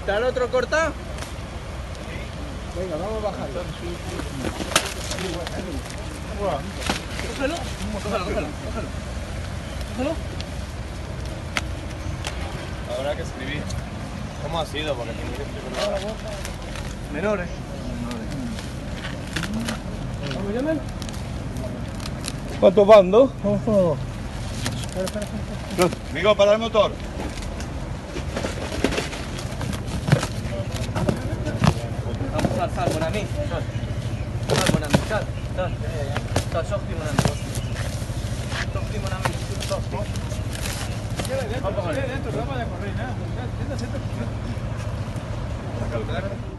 ¿Está el otro cortado? Venga, vamos a bajar. Cógelo. Cógelo, cógelo, cógelo. Habrá que escribir. ¿Cómo ha sido? Porque tiene que escribir. Menores. ¿Cuántos van, dos? Amigo, para el motor. Sal, sal, mon ami. Sal. Sal, mon ami, sal. Sal. Sal, sorti, mon ami. Sorti, mon ami. Sorti. Vale. dentro, vamos a correr, nada. El carro.